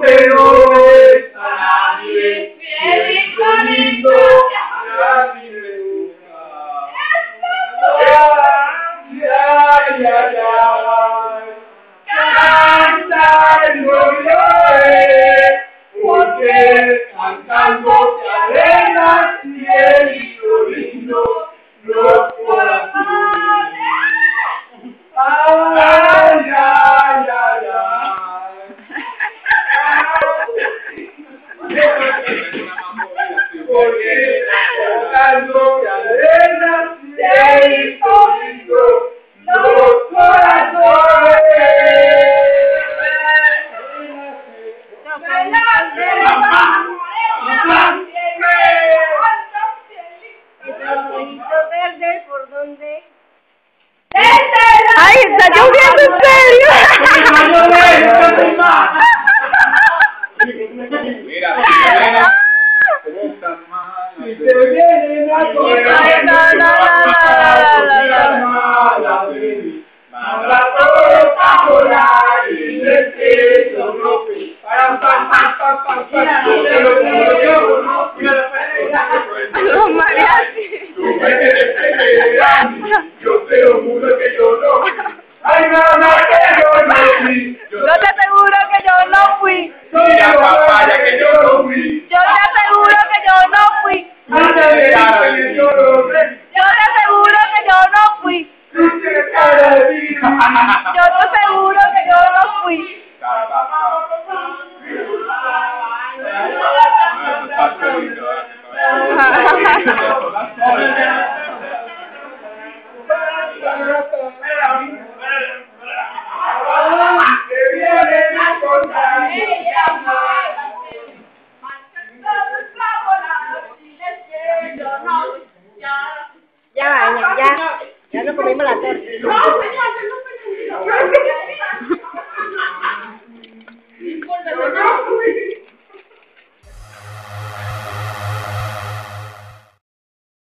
Pero él cantando te alegras y él lindo los corazones. Ay, ay, ay, ay. Porque cantando te alegras y él donde... ¡Ay, está lloviendo en serio! Mira, mira. Yo te lo juro que yo no. Dạ các bạn nhận ra. Dạ nó có bị mới làm cho